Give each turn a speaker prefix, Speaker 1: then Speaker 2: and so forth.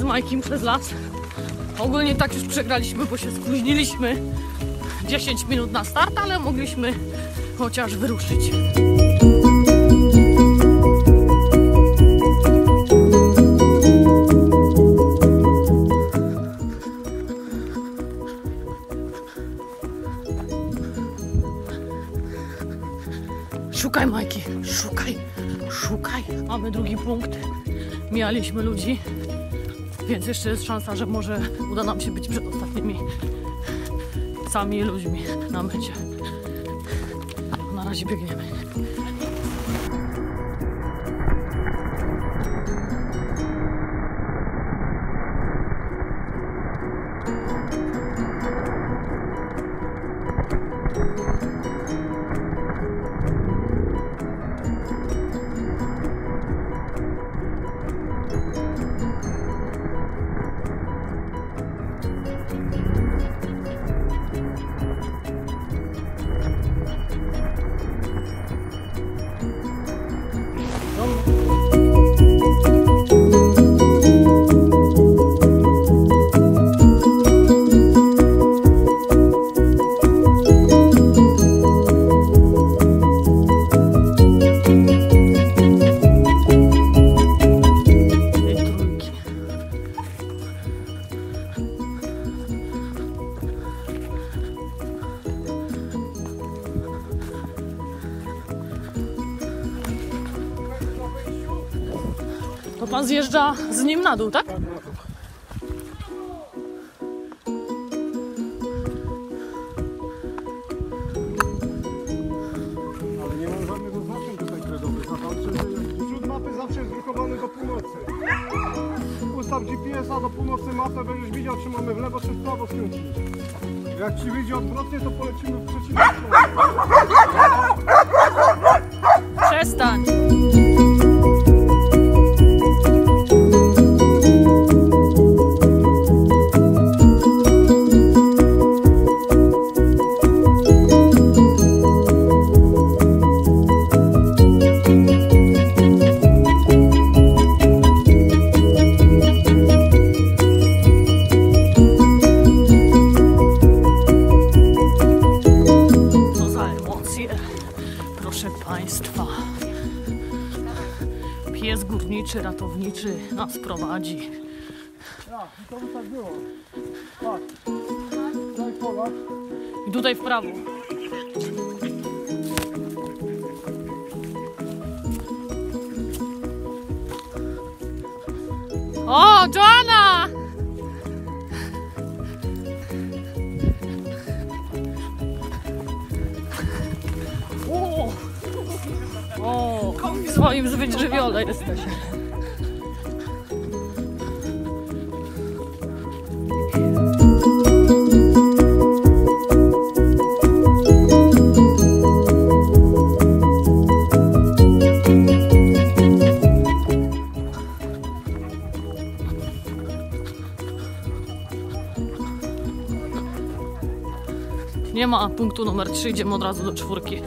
Speaker 1: Majkim przez las. Ogólnie tak już przegraliśmy, bo się spóźniliśmy 10 minut na start, ale mogliśmy chociaż wyruszyć. Szukaj, Majki, szukaj, szukaj. Mamy drugi punkt. Mijaliśmy ludzi, więc jeszcze jest szansa, że może uda nam się być przed ostatnimi sami ludźmi na mecie. Na razie biegniemy. Pan zjeżdża z nim na dół, tak?
Speaker 2: Ale nie mam żadnych oznaczeń tutaj kredowych. Że wśród mapy zawsze jest drukowany do północy. Ustaw GPS-a do północy mapę, będziesz widział, czy mamy w lewo, czy w prawo skręcić. Jak ci wyjdzie odwrotnie, to polecimy w przeciwną stronę.
Speaker 1: Pies górniczy, ratowniczy nas prowadzi.
Speaker 2: I to by tak było. Pola.
Speaker 1: I tutaj w prawo. O, Joanna! Swoim żywiole jesteś. Nie ma punktu numer 3, idziemy od razu do czwórki.